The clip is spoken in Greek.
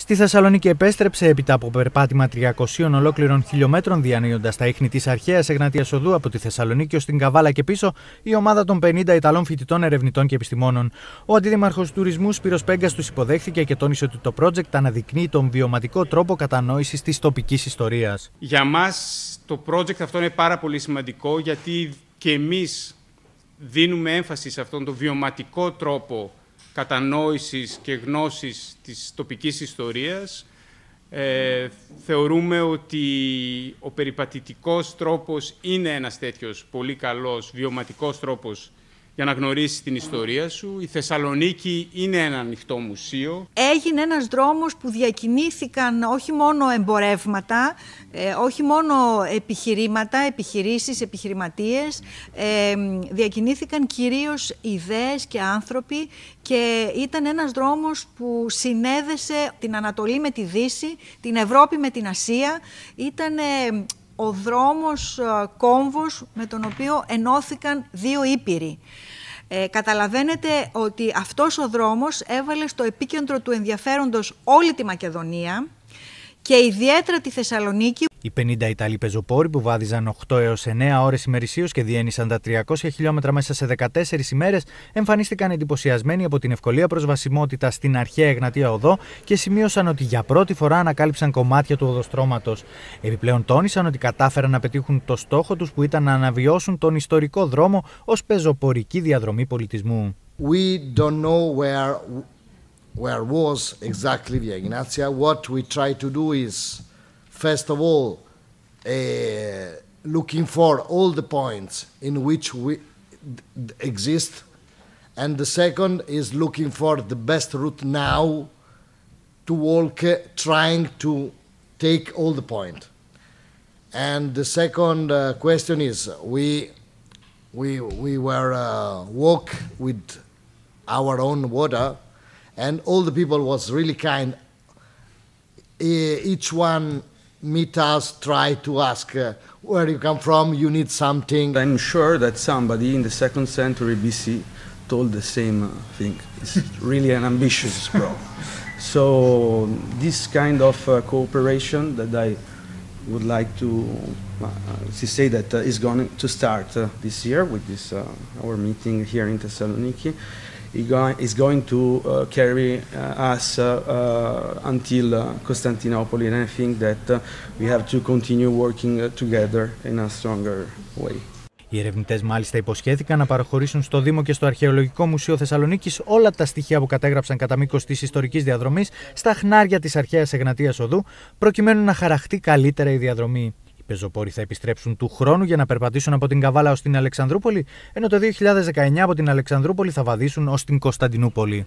Στη Θεσσαλονίκη επέστρεψε έπειτα από περπάτημα 300 ολόκληρων χιλιόμετρων διανύοντας τα ίχνη της αρχαίας Εγνατίας Οδού από τη Θεσσαλονίκη ως την Καβάλα και πίσω η ομάδα των 50 Ιταλών φοιτητών, ερευνητών και επιστημόνων. Ο αντιδήμαρχο τουρισμού Σπύρος Πέγκας τους υποδέχθηκε και τόνισε ότι το project αναδεικνύει τον βιωματικό τρόπο κατανόησης της τοπικής ιστορίας. Για μας το project αυτό είναι πάρα πολύ σημαντικό γιατί και εμείς δίνουμε έμφαση σε αυτόν τον βιωματικό τρόπο κατανόησης και γνώσης της τοπικής ιστορίας. Ε, θεωρούμε ότι ο περιπατητικός τρόπος είναι ένας τέτοιος πολύ καλός βιωματικός τρόπος για να γνωρίσεις την ιστορία σου. Η Θεσσαλονίκη είναι ένα ανοιχτό μουσείο. Έγινε ένας δρόμος που διακινήθηκαν όχι μόνο εμπορεύματα, ε, όχι μόνο επιχειρήματα, επιχειρήσεις, επιχειρηματίες, ε, διακινήθηκαν κυρίως ιδέες και άνθρωποι και ήταν ένας δρόμος που συνέδεσε την Ανατολή με τη Δύση, την Ευρώπη με την Ασία. Ήταν ο δρόμος κόμβος με τον οποίο ενώθηκαν δύο ήπειροι. Ε, καταλαβαίνετε ότι αυτός ο δρόμος έβαλε στο επίκεντρο του ενδιαφέροντος όλη τη Μακεδονία και ιδιαίτερα τη Θεσσαλονίκη. Οι 50 Ιταλοί πεζοπόροι που βάδιζαν 8 έως 9 ώρες ημερησίως και διένυσαν τα 300 χιλιόμετρα μέσα σε 14 ημέρες, εμφανίστηκαν εντυπωσιασμένοι από την ευκολία προσβασιμότητα στην αρχαία Εγνατία Οδό και σημείωσαν ότι για πρώτη φορά ανακάλυψαν κομμάτια του οδοστρώματος. Επιπλέον τόνισαν ότι κατάφεραν να πετύχουν το στόχο τους που ήταν να αναβιώσουν τον ιστορικό δρόμο ως πεζοπορική διαδρομή πολιτισμού. We don't know where where was exactly the Ignatia. What we try to do is, first of all, uh, looking for all the points in which we exist, and the second is looking for the best route now to walk, uh, trying to take all the point. And the second uh, question is we we we were uh, walk with our own water and all the people was really kind. Each one meet us, try to ask uh, where you come from, you need something. I'm sure that somebody in the second century BC told the same uh, thing. It's really an ambitious bro. So this kind of uh, cooperation that I would like to, uh, to say that uh, is going to start uh, this year with this our meeting here in Thessaloniki is going to uh, carry uh, us uh, until Constantinople, and I think that we have to continue working together in a stronger way. Οι ερευνητές μάλιστα υποσχέθηκαν να παραχωρήσουν στο Δήμο και στο Αρχαιολογικό Μουσείο Θεσσαλονίκης όλα τα στοιχεία που κατέγραψαν κατά μήκος της ιστορικής διαδρομής στα χνάρια της αρχαίας Εγνατίας Οδού, προκειμένου να χαραχτεί καλύτερα η διαδρομή πεζοπόροι θα επιστρέψουν του χρόνου για να περπατήσουν από την Καβάλα ως την Αλεξανδρούπολη, ενώ το 2019 από την Αλεξανδρούπολη θα βαδίσουν ως την Κωνσταντινούπολη.